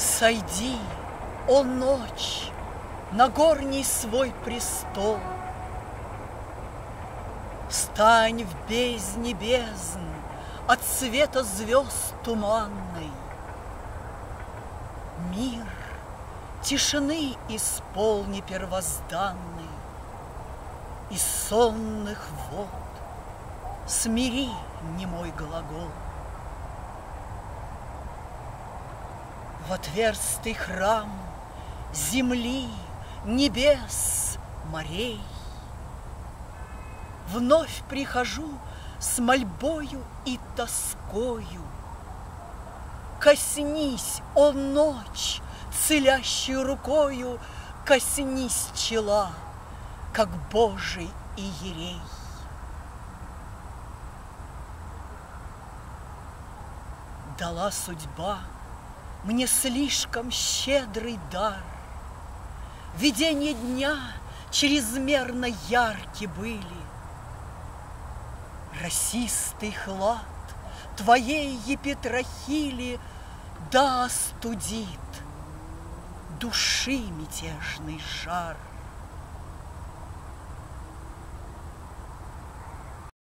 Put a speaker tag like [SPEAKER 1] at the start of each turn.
[SPEAKER 1] Сойди, о ночь, на горний свой престол, Стань в бездне бездн от света звезд туманной. Мир тишины исполни первозданный, Из сонных вод смири немой глагол. В отверстый храм земли, небес, морей Вновь прихожу с мольбою и тоскою. Коснись, о ночь, целящую рукою, Коснись чела, как Божий иерей. Дала судьба мне слишком щедрый дар. Видения дня чрезмерно ярки были. Росистый хлад твоей епитрахили Да остудит души мятежный жар.